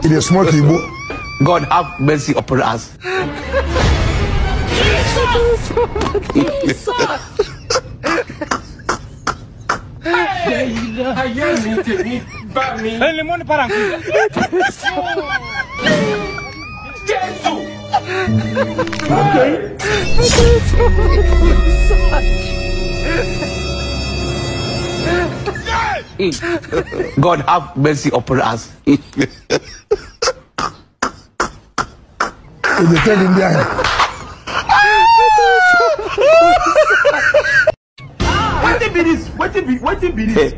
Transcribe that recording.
e a smoke igbo God have mercy upon us. ayé mi tèmi bá mi. ẹni mọ́ni God have mercy upon us. e dey take india wetin be this wetin be wetin be this.